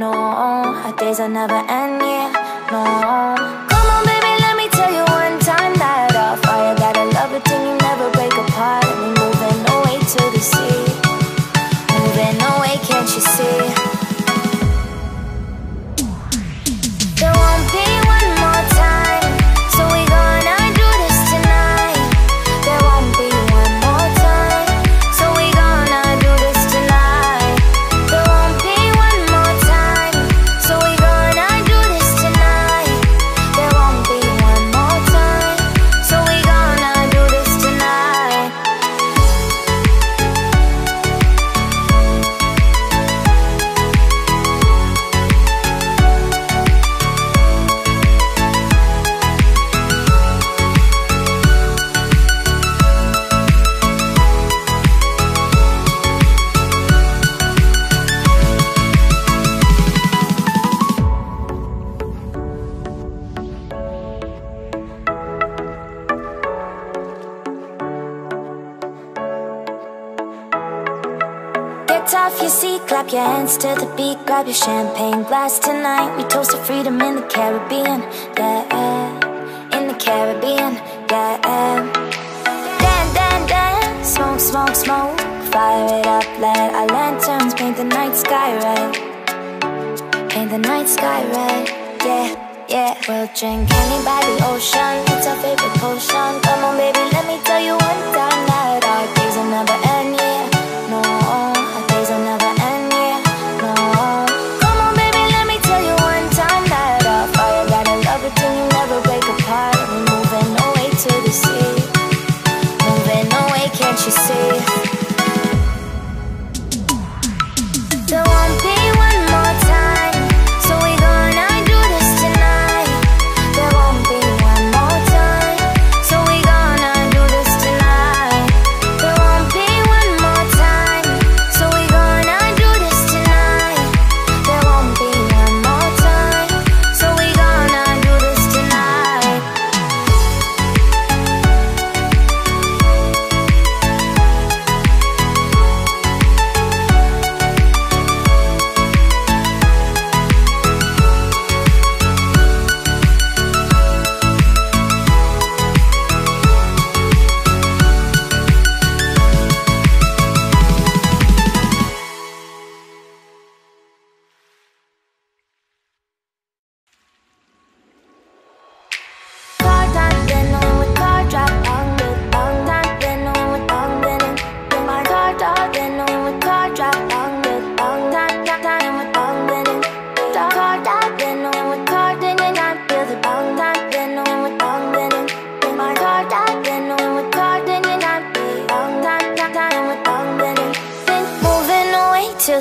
No, our days will never end, yeah. No. Come on, baby, let me tell you one time that our fire got a love it you never break apart. And we're moving away to the sea. Moving away, can't you see? Off your seat, clap your hands to the beat, grab your champagne glass tonight. We toast to freedom in the Caribbean, yeah, in the Caribbean, yeah. Dan, dan, dan, smoke, smoke, smoke, fire it up, let our lanterns paint the night sky red, paint the night sky red, yeah, yeah. We'll drink honey by the ocean, it's our favorite potion.